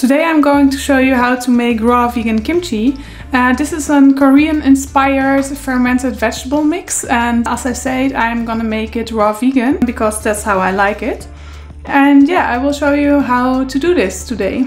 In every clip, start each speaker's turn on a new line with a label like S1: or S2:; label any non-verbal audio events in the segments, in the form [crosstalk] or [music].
S1: Today I'm going to show you how to make raw vegan kimchi. Uh, this is a Korean inspired fermented vegetable mix and as I said I'm gonna make it raw vegan because that's how I like it. And yeah, I will show you how to do this today.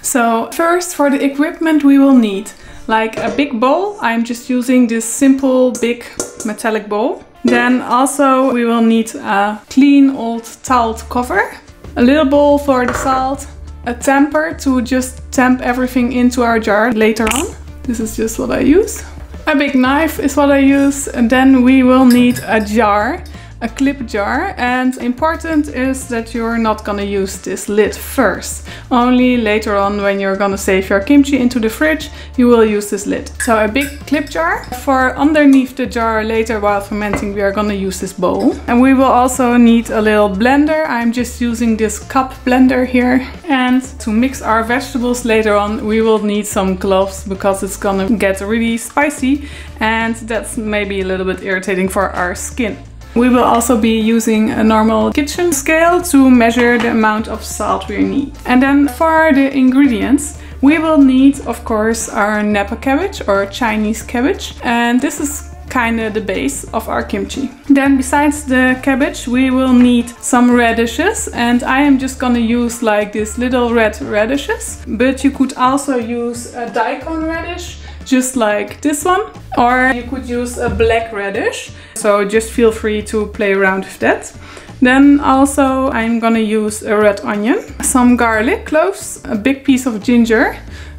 S1: So first for the equipment we will need like a big bowl. I'm just using this simple big metallic bowl. Then also we will need a clean old tiled cover, a little bowl for the salt, a tamper to just tamp everything into our jar later on. This is just what I use. A big knife is what I use and then we will need a jar a clip jar and important is that you're not gonna use this lid first. Only later on when you're gonna save your kimchi into the fridge you will use this lid. So a big clip jar. For underneath the jar later while fermenting we are gonna use this bowl. And we will also need a little blender. I'm just using this cup blender here. And to mix our vegetables later on we will need some gloves because it's gonna get really spicy and that's maybe a little bit irritating for our skin. We will also be using a normal kitchen scale to measure the amount of salt we need. And then for the ingredients, we will need, of course, our Napa cabbage or Chinese cabbage. And this is kind of the base of our kimchi. Then besides the cabbage we will need some radishes and I am just gonna use like these little red radishes but you could also use a daikon radish just like this one. Or you could use a black radish. So just feel free to play around with that. Then also I'm gonna use a red onion, some garlic cloves, a big piece of ginger,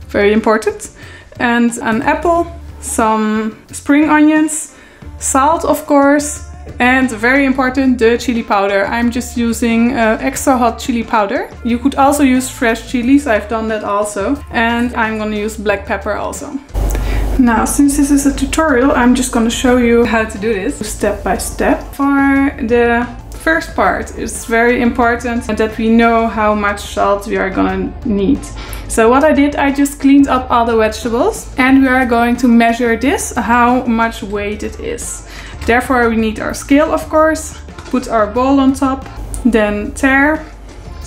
S1: very important, and an apple, some spring onions, salt of course, and very important, the chili powder. I'm just using uh, extra hot chili powder. You could also use fresh chilies, I've done that also. And I'm gonna use black pepper also. Now, since this is a tutorial, I'm just gonna show you how to do this step by step. For the first part, it's very important that we know how much salt we are gonna need. So what I did, I just cleaned up all the vegetables and we are going to measure this, how much weight it is. Therefore we need our scale, of course, put our bowl on top, then tare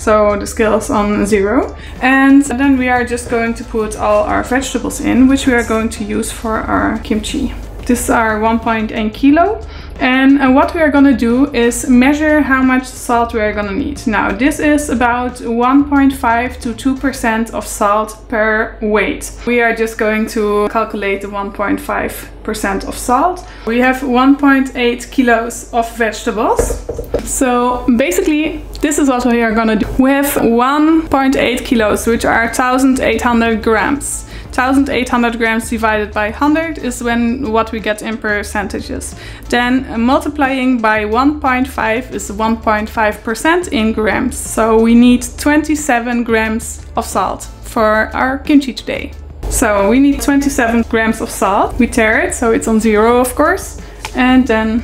S1: so the scale is on zero. And then we are just going to put all our vegetables in, which we are going to use for our kimchi. This are 1.8 kilo. And uh, what we are gonna do is measure how much salt we are gonna need. Now this is about 1.5 to 2% of salt per weight. We are just going to calculate the 1.5% of salt. We have 1.8 kilos of vegetables. So basically this is what we are gonna do. We have 1.8 kilos, which are 1800 grams. 1800 grams divided by 100 is when what we get in percentages. Then uh, multiplying by 1.5 is 1.5% in grams. So we need 27 grams of salt for our kimchi today. So we need 27 grams of salt. We tare it, so it's on zero of course. And then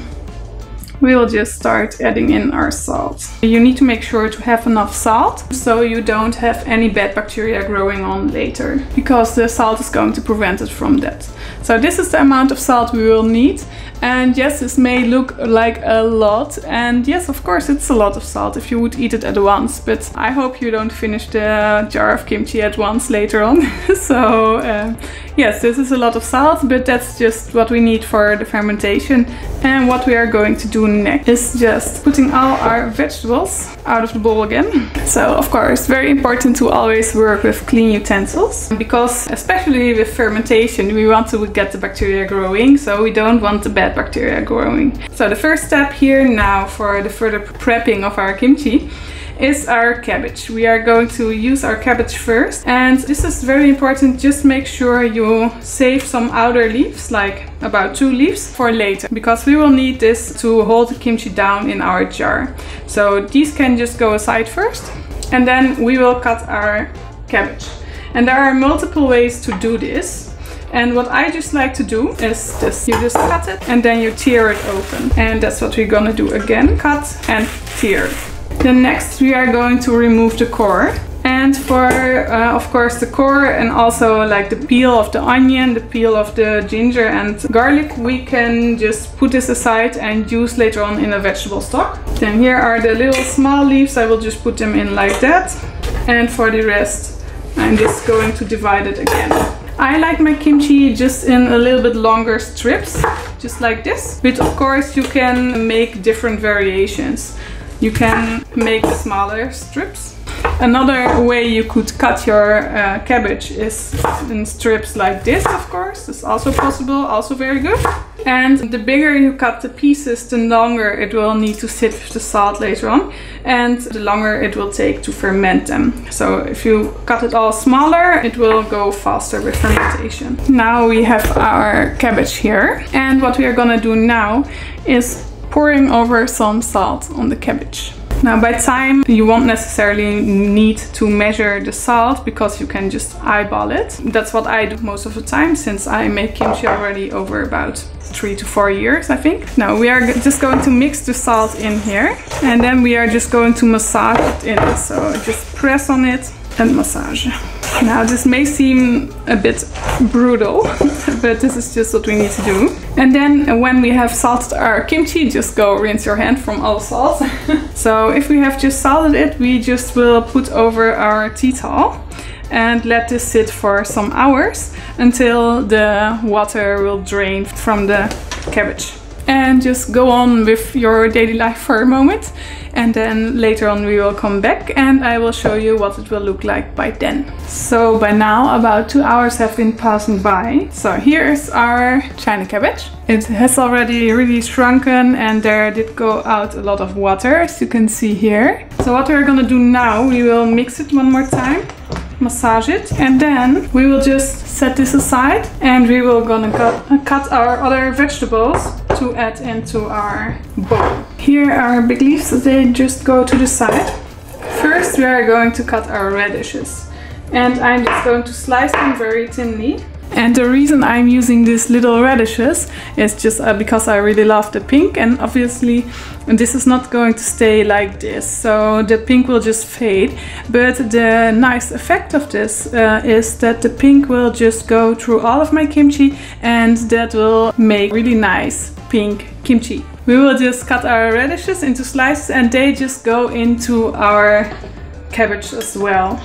S1: we will just start adding in our salt. You need to make sure to have enough salt so you don't have any bad bacteria growing on later because the salt is going to prevent it from that. So this is the amount of salt we will need and yes, this may look like a lot. And yes, of course, it's a lot of salt if you would eat it at once. But I hope you don't finish the jar of kimchi at once later on. [laughs] so uh, yes, this is a lot of salt, but that's just what we need for the fermentation. And what we are going to do next is just putting all our vegetables out of the bowl again. So of course, very important to always work with clean utensils because especially with fermentation, we want to get the bacteria growing. So we don't want the bad bacteria growing. So the first step here now for the further prepping of our kimchi is our cabbage. We are going to use our cabbage first and this is very important. Just make sure you save some outer leaves, like about two leaves for later because we will need this to hold the kimchi down in our jar. So these can just go aside first and then we will cut our cabbage. And there are multiple ways to do this. And what I just like to do is this. You just cut it and then you tear it open. And that's what we're gonna do again. Cut and tear. Then next we are going to remove the core. And for, uh, of course, the core and also like the peel of the onion, the peel of the ginger and garlic, we can just put this aside and use later on in a vegetable stock. Then here are the little small leaves. I will just put them in like that. And for the rest, I'm just going to divide it again. I like my kimchi just in a little bit longer strips, just like this. But of course you can make different variations. You can make smaller strips. Another way you could cut your uh, cabbage is in strips like this, of course. It's also possible, also very good. And the bigger you cut the pieces, the longer it will need to sit with the salt later on. And the longer it will take to ferment them. So if you cut it all smaller, it will go faster with fermentation. Now we have our cabbage here. And what we are gonna do now is pouring over some salt on the cabbage. Now by time you won't necessarily need to measure the salt because you can just eyeball it. That's what I do most of the time since I make kimchi already over about three to four years I think. Now we are just going to mix the salt in here and then we are just going to massage it in. So just press on it and massage. Now this may seem a bit brutal, [laughs] but this is just what we need to do. And then when we have salted our kimchi, just go rinse your hand from all salt. [laughs] so if we have just salted it, we just will put over our tea towel and let this sit for some hours until the water will drain from the cabbage and just go on with your daily life for a moment and then later on we will come back and I will show you what it will look like by then. So by now about two hours have been passing by. So here's our China cabbage. It has already really shrunken and there did go out a lot of water as you can see here. So what we're gonna do now, we will mix it one more time massage it and then we will just set this aside and we will gonna cut, cut our other vegetables to add into our bowl. Here are big leaves, they just go to the side. First we are going to cut our radishes and I'm just going to slice them very thinly and the reason I'm using these little radishes is just uh, because I really love the pink and obviously this is not going to stay like this so the pink will just fade but the nice effect of this uh, is that the pink will just go through all of my kimchi and that will make really nice pink kimchi. We will just cut our radishes into slices and they just go into our cabbage as well.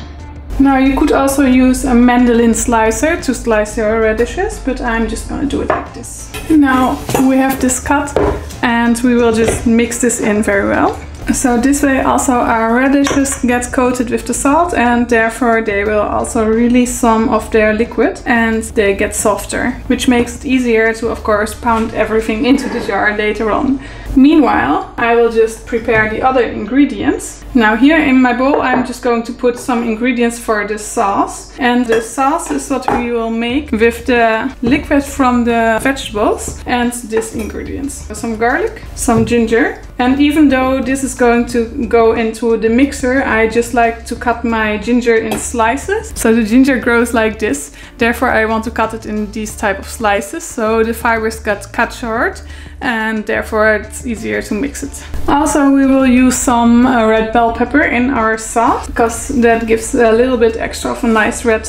S1: Now you could also use a mandolin slicer to slice your radishes, but I'm just gonna do it like this. Now we have this cut and we will just mix this in very well. So this way also our radishes get coated with the salt and therefore they will also release some of their liquid and they get softer, which makes it easier to of course pound everything into the jar later on. Meanwhile, I will just prepare the other ingredients. Now here in my bowl, I'm just going to put some ingredients for the sauce. And the sauce is what we will make with the liquid from the vegetables and these ingredients. Some garlic, some ginger. And even though this is going to go into the mixer, I just like to cut my ginger in slices. So the ginger grows like this. Therefore, I want to cut it in these type of slices. So the fibers get cut short and therefore it's easier to mix it. Also we will use some uh, red bell pepper in our sauce because that gives a little bit extra of a nice red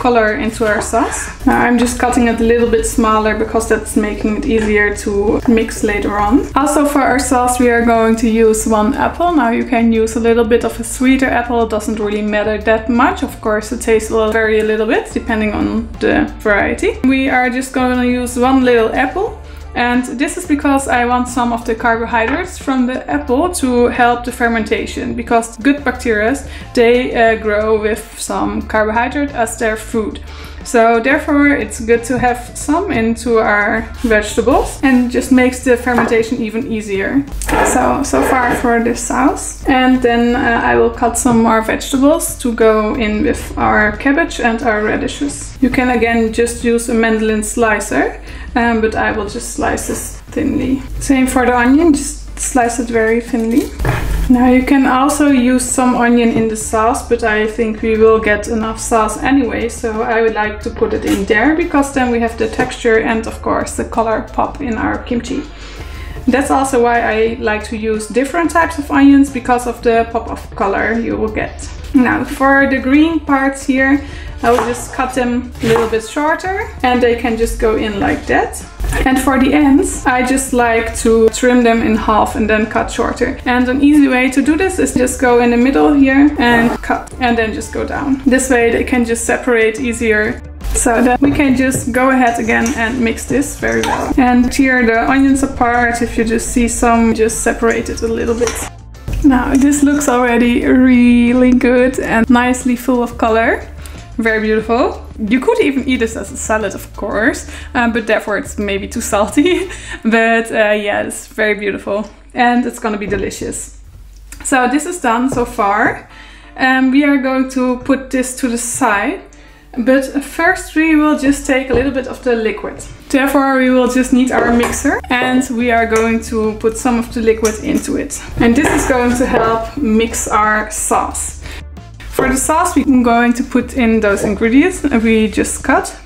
S1: color into our sauce. Now I'm just cutting it a little bit smaller because that's making it easier to mix later on. Also for our sauce we are going to use one apple. Now you can use a little bit of a sweeter apple, it doesn't really matter that much. Of course the taste will vary a little bit depending on the variety. We are just going to use one little apple and this is because I want some of the carbohydrates from the apple to help the fermentation because good bacteria, they uh, grow with some carbohydrate as their food. So therefore it's good to have some into our vegetables and just makes the fermentation even easier. So, so far for this sauce. And then uh, I will cut some more vegetables to go in with our cabbage and our radishes. You can again just use a mandolin slicer, um, but I will just slice this thinly. Same for the onion, just slice it very thinly. Now you can also use some onion in the sauce, but I think we will get enough sauce anyway, so I would like to put it in there because then we have the texture and of course the color pop in our kimchi. That's also why I like to use different types of onions because of the pop of color you will get. Now for the green parts here, I will just cut them a little bit shorter and they can just go in like that. And for the ends, I just like to trim them in half and then cut shorter. And an easy way to do this is just go in the middle here and cut and then just go down. This way they can just separate easier so then we can just go ahead again and mix this very well. And tear the onions apart. If you just see some, just separate it a little bit. Now this looks already really good and nicely full of color. Very beautiful. You could even eat this as a salad, of course, um, but therefore it's maybe too salty. [laughs] but uh, yeah, it's very beautiful and it's gonna be delicious. So this is done so far. Um, we are going to put this to the side but first we will just take a little bit of the liquid. Therefore we will just need our mixer and we are going to put some of the liquid into it. And this is going to help mix our sauce. For the sauce we're going to put in those ingredients we just cut.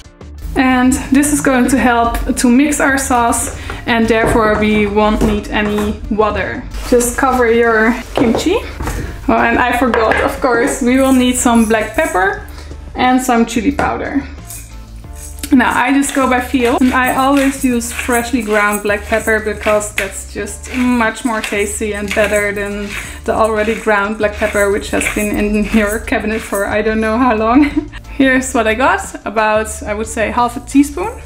S1: And this is going to help to mix our sauce and therefore we won't need any water. Just cover your kimchi. Oh, and I forgot, of course, we will need some black pepper and some chili powder. Now I just go by feel and I always use freshly ground black pepper because that's just much more tasty and better than the already ground black pepper which has been in your cabinet for I don't know how long. [laughs] Here's what I got, about I would say half a teaspoon.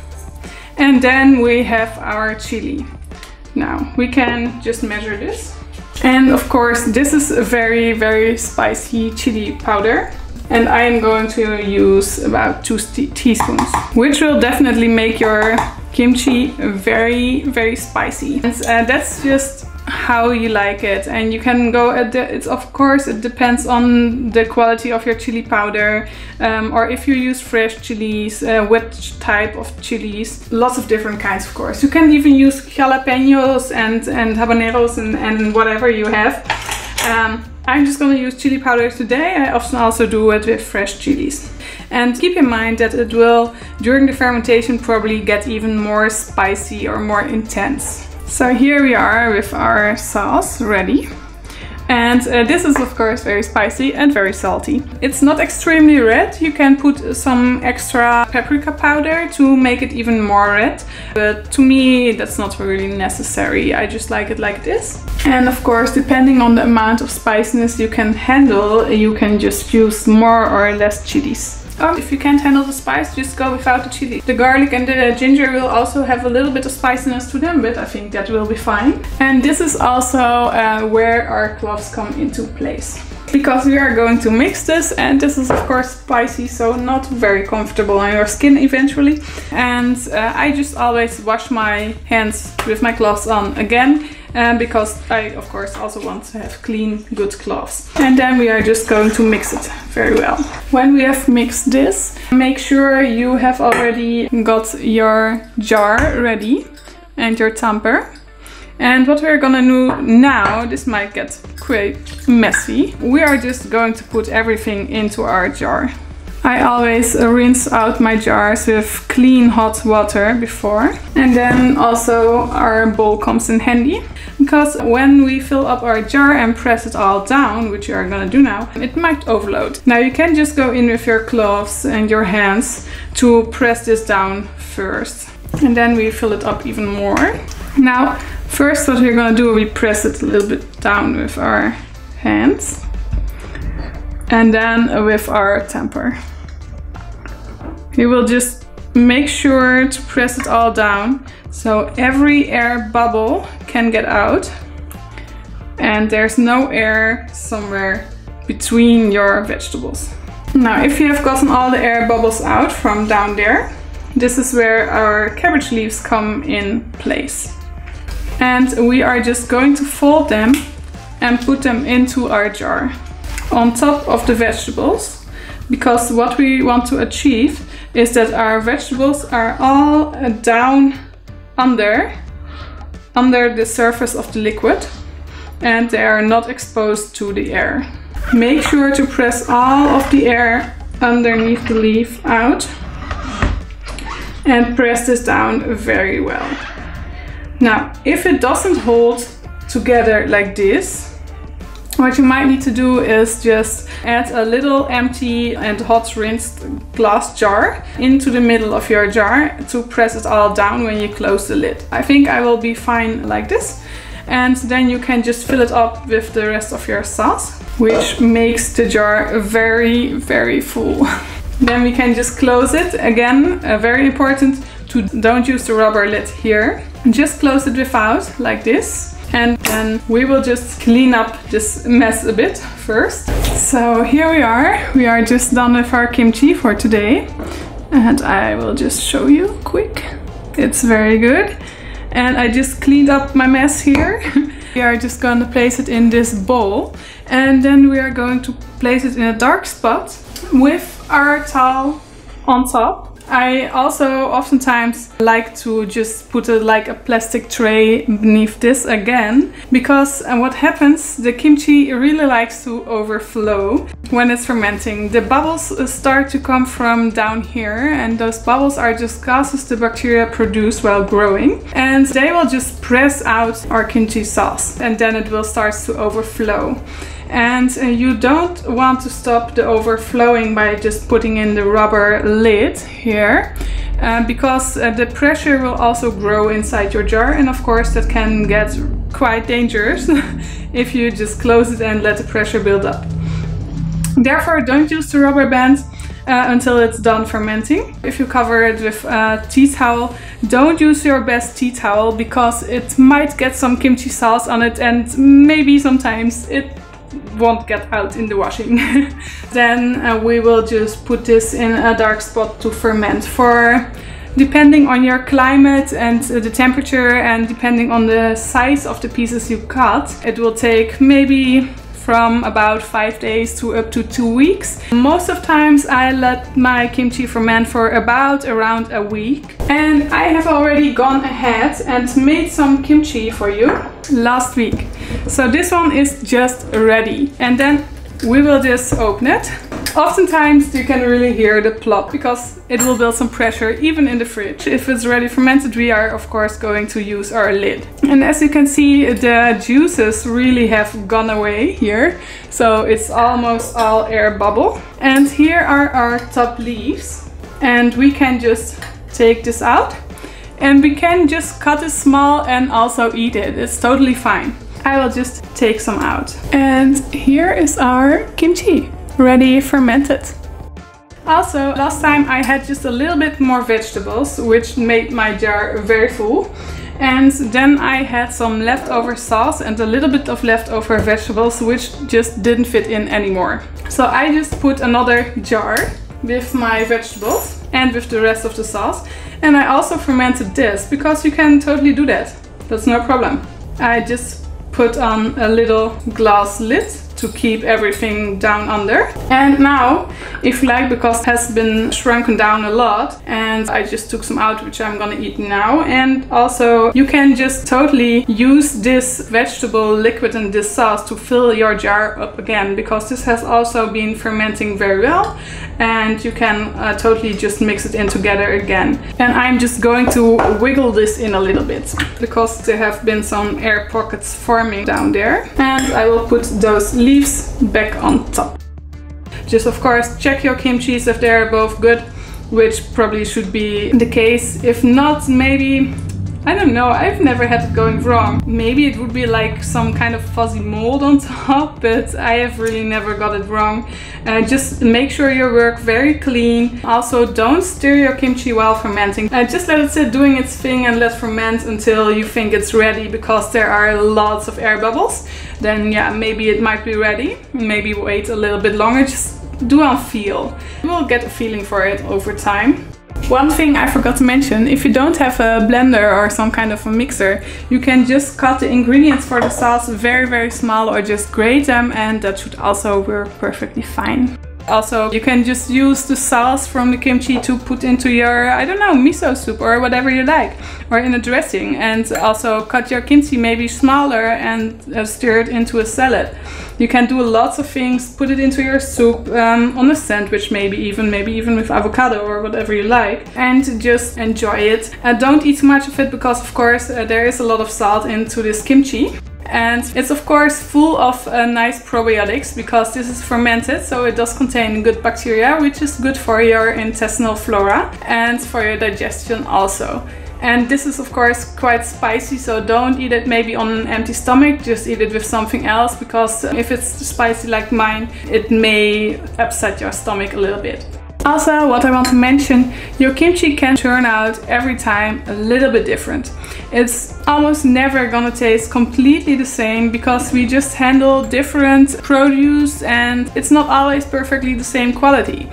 S1: And then we have our chili. Now we can just measure this. And of course this is a very very spicy chili powder and I am going to use about two teaspoons, which will definitely make your kimchi very, very spicy. And uh, that's just how you like it. And you can go at the it's of course it depends on the quality of your chili powder um, or if you use fresh chilies uh, what type of chilies. Lots of different kinds of course. You can even use jalapenos and and habaneros and, and whatever you have. Um, I'm just gonna use chili powder today. I often also do it with fresh chilies. And keep in mind that it will, during the fermentation, probably get even more spicy or more intense. So here we are with our sauce ready. And uh, this is of course very spicy and very salty. It's not extremely red. You can put some extra paprika powder to make it even more red. But to me that's not really necessary. I just like it like this. And of course depending on the amount of spiciness you can handle, you can just use more or less chilies. Oh, if you can't handle the spice, just go without the chili. The garlic and the ginger will also have a little bit of spiciness to them, but I think that will be fine. And this is also uh, where our cloves come into place. Because we are going to mix this and this is of course spicy so not very comfortable on your skin eventually and uh, I just always wash my hands with my gloves on again um, because I of course also want to have clean good gloves. And then we are just going to mix it very well. When we have mixed this, make sure you have already got your jar ready and your tamper. And what we're gonna do now, this might get quite messy. We are just going to put everything into our jar. I always rinse out my jars with clean hot water before. And then also our bowl comes in handy because when we fill up our jar and press it all down, which we are gonna do now, it might overload. Now you can just go in with your gloves and your hands to press this down first. And then we fill it up even more. Now, first what we're gonna do, we press it a little bit down with our hands and then with our tamper. We will just make sure to press it all down so every air bubble can get out and there's no air somewhere between your vegetables. Now if you have gotten all the air bubbles out from down there, this is where our cabbage leaves come in place. And we are just going to fold them and put them into our jar on top of the vegetables because what we want to achieve is that our vegetables are all down under under the surface of the liquid and they are not exposed to the air. Make sure to press all of the air underneath the leaf out and press this down very well. Now, if it doesn't hold together like this, What you might need to do is just add a little empty and hot rinsed glass jar into the middle of your jar to press it all down when you close the lid. I think I will be fine like this. And then you can just fill it up with the rest of your sauce, which makes the jar very, very full. [laughs] then we can just close it. Again, uh, very important to don't use the rubber lid here. Just close it without, like this and then we will just clean up this mess a bit first. So here we are. We are just done with our kimchi for today and I will just show you quick. It's very good. And I just cleaned up my mess here. [laughs] we are just going to place it in this bowl and then we are going to place it in a dark spot with our towel on top I also oftentimes like to just put a, like a plastic tray beneath this again because uh, what happens, the kimchi really likes to overflow when it's fermenting. The bubbles uh, start to come from down here and those bubbles are just gases the bacteria produce while growing and they will just press out our kimchi sauce and then it will start to overflow and uh, you don't want to stop the overflowing by just putting in the rubber lid here uh, because uh, the pressure will also grow inside your jar and of course that can get quite dangerous [laughs] if you just close it and let the pressure build up. Therefore don't use the rubber band uh, until it's done fermenting. If you cover it with a tea towel, don't use your best tea towel because it might get some kimchi sauce on it and maybe sometimes it won't get out in the washing. [laughs] then uh, we will just put this in a dark spot to ferment for depending on your climate and the temperature and depending on the size of the pieces you cut, it will take maybe from about five days to up to two weeks. Most of times I let my kimchi ferment for about around a week. And I have already gone ahead and made some kimchi for you last week. So this one is just ready. And then we will just open it. Oftentimes you can really hear the plop because it will build some pressure even in the fridge. If it's ready fermented we are of course going to use our lid. And as you can see the juices really have gone away here. So it's almost all air bubble. And here are our top leaves. And we can just take this out. And we can just cut it small and also eat it. It's totally fine. I will just take some out. And here is our kimchi, ready fermented. Also, last time I had just a little bit more vegetables, which made my jar very full. And then I had some leftover sauce and a little bit of leftover vegetables, which just didn't fit in anymore. So I just put another jar with my vegetables and with the rest of the sauce. And I also fermented this because you can totally do that. That's no problem. I just put on a little glass lid to keep everything down under. And now, if you like, because it has been shrunken down a lot and I just took some out which I'm gonna eat now. And also you can just totally use this vegetable liquid and this sauce to fill your jar up again because this has also been fermenting very well and you can uh, totally just mix it in together again. And I'm just going to wiggle this in a little bit because there have been some air pockets forming down there. And I will put those leaves back on top. Just of course check your kimchis if they're both good, which probably should be the case. If not, maybe I don't know, I've never had it going wrong. Maybe it would be like some kind of fuzzy mold on [laughs] top, but I have really never got it wrong. Uh, just make sure your work very clean. Also, don't stir your kimchi while fermenting. Uh, just let it sit doing its thing and let ferment until you think it's ready because there are lots of air bubbles. Then yeah, maybe it might be ready. Maybe wait a little bit longer, just do on feel. You will get a feeling for it over time. One thing I forgot to mention, if you don't have a blender or some kind of a mixer, you can just cut the ingredients for the sauce very very small or just grate them and that should also work perfectly fine. Also, you can just use the sauce from the kimchi to put into your, I don't know, miso soup or whatever you like, or in a dressing. And also cut your kimchi maybe smaller and uh, stir it into a salad. You can do lots of things, put it into your soup, um, on a sandwich maybe even, maybe even with avocado or whatever you like, and just enjoy it. Uh, don't eat too much of it because of course uh, there is a lot of salt into this kimchi. And it's of course full of uh, nice probiotics because this is fermented, so it does contain good bacteria, which is good for your intestinal flora and for your digestion also. And this is of course quite spicy, so don't eat it maybe on an empty stomach, just eat it with something else because if it's spicy like mine, it may upset your stomach a little bit. Also, what I want to mention, your kimchi can turn out every time a little bit different. It's almost never gonna taste completely the same because we just handle different produce and it's not always perfectly the same quality.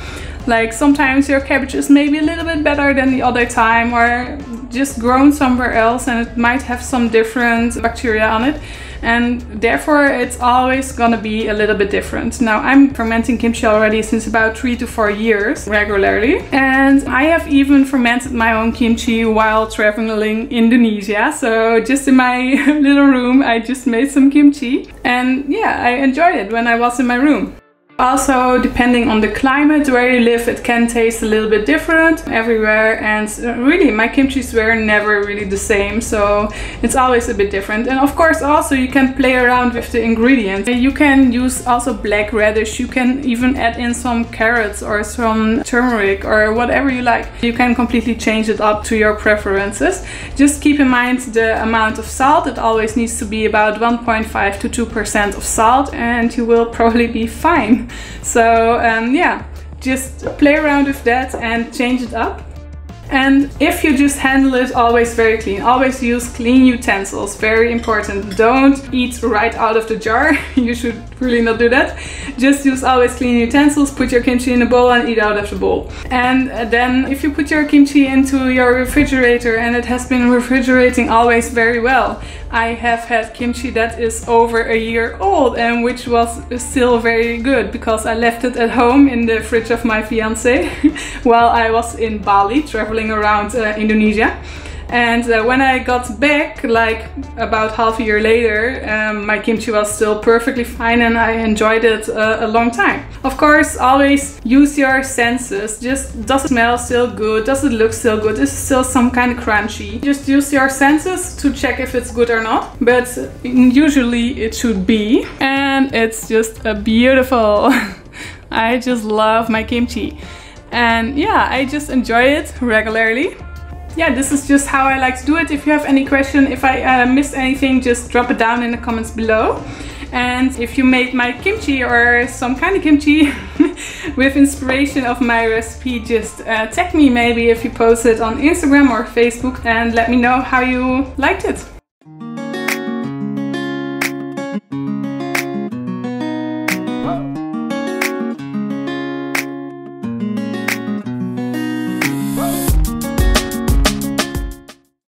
S1: Like sometimes your cabbage is maybe a little bit better than the other time or just grown somewhere else and it might have some different bacteria on it and therefore it's always gonna be a little bit different. Now I'm fermenting kimchi already since about three to four years regularly and I have even fermented my own kimchi while traveling Indonesia so just in my [laughs] little room I just made some kimchi and yeah I enjoyed it when I was in my room. Also, depending on the climate where you live, it can taste a little bit different everywhere. And uh, really, my kimchis were never really the same, so it's always a bit different. And of course, also you can play around with the ingredients. You can use also black radish. You can even add in some carrots or some turmeric or whatever you like. You can completely change it up to your preferences. Just keep in mind the amount of salt. It always needs to be about 1.5 to 2% of salt, and you will [laughs] probably be fine. [laughs] So um, yeah, just play around with that and change it up. And if you just handle it, always very clean. Always use clean utensils, very important. Don't eat right out of the jar. [laughs] you should really not do that. Just use always clean utensils, put your kimchi in a bowl and eat out of the bowl. And then if you put your kimchi into your refrigerator and it has been refrigerating always very well, I have had kimchi that is over a year old and which was still very good because I left it at home in the fridge of my fiance [laughs] while I was in Bali traveling around uh, Indonesia. And uh, when I got back, like about half a year later, um, my kimchi was still perfectly fine and I enjoyed it uh, a long time. Of course, always use your senses. Just does it smell still good? Does it look still good? Is it still some kind of crunchy? Just use your senses to check if it's good or not. But usually it should be. And it's just a beautiful. [laughs] I just love my kimchi. And yeah, I just enjoy it regularly yeah, this is just how I like to do it. If you have any question, if I uh, missed anything, just drop it down in the comments below. And if you made my kimchi or some kind of kimchi [laughs] with inspiration of my recipe, just uh, tag me maybe if you post it on Instagram or Facebook and let me know how you liked it.